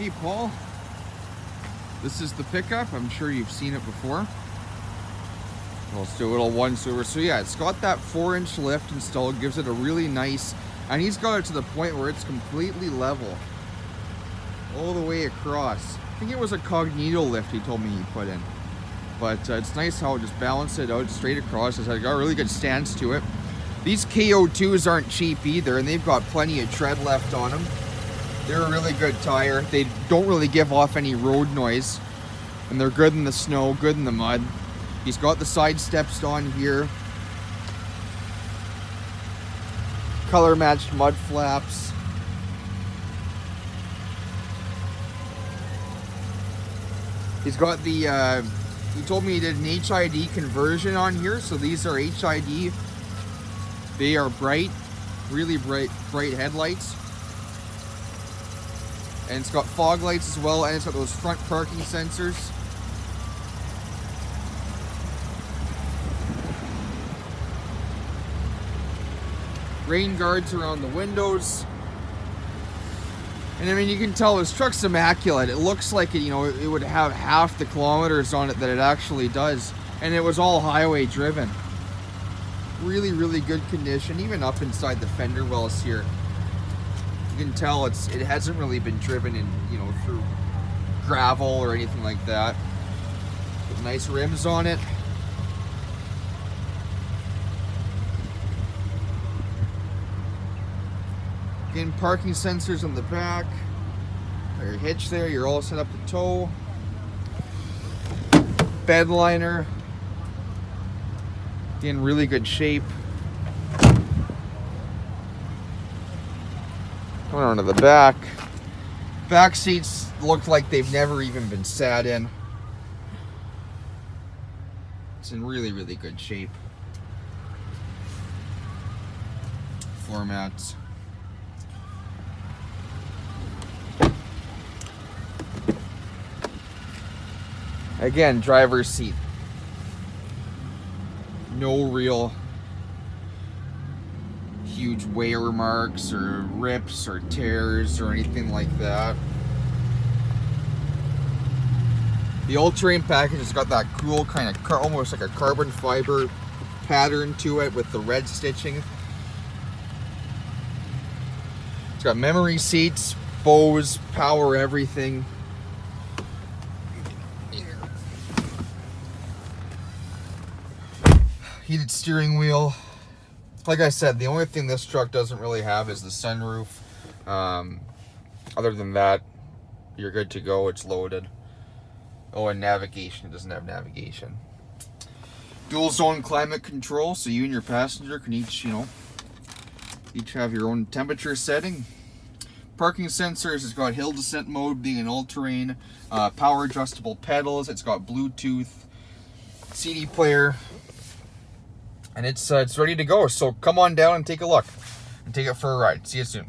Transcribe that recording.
Hey, Paul. This is the pickup. I'm sure you've seen it before. Let's do a little once over. So yeah, it's got that four inch lift installed, gives it a really nice, and he's got it to the point where it's completely level. All the way across. I think it was a Cognito lift he told me he put in. But uh, it's nice how it just balanced it out straight across. It's got a really good stance to it. These KO2s aren't cheap either, and they've got plenty of tread left on them. They're a really good tire. They don't really give off any road noise. And they're good in the snow, good in the mud. He's got the side steps on here. Color matched mud flaps. He's got the, uh, he told me he did an HID conversion on here. So these are HID. They are bright, really bright, bright headlights and it's got fog lights as well and it's got those front parking sensors. Rain guards around the windows. And I mean you can tell this truck's immaculate. It looks like it you know it would have half the kilometers on it that it actually does. And it was all highway driven. Really really good condition even up inside the fender wells here can tell it's it hasn't really been driven in you know through gravel or anything like that. With nice rims on it. Again, parking sensors on the back. Your hitch there, you're all set up to tow. Bed liner. In really good shape. Coming on to the back. Back seats look like they've never even been sat in. It's in really, really good shape. Floor mats. Again, driver's seat. No real huge wear marks or rips or tears or anything like that. The all-terrain package has got that cool kind of almost like a carbon fiber pattern to it with the red stitching. It's got memory seats, Bose, power everything. Heated steering wheel like I said, the only thing this truck doesn't really have is the sunroof. Um, other than that, you're good to go. It's loaded. Oh, and navigation. It doesn't have navigation. Dual zone climate control, so you and your passenger can each, you know, each have your own temperature setting. Parking sensors, it's got hill descent mode being an all-terrain, uh, power adjustable pedals, it's got Bluetooth, CD player, and it's uh, it's ready to go. So come on down and take a look and take it for a ride. See you soon.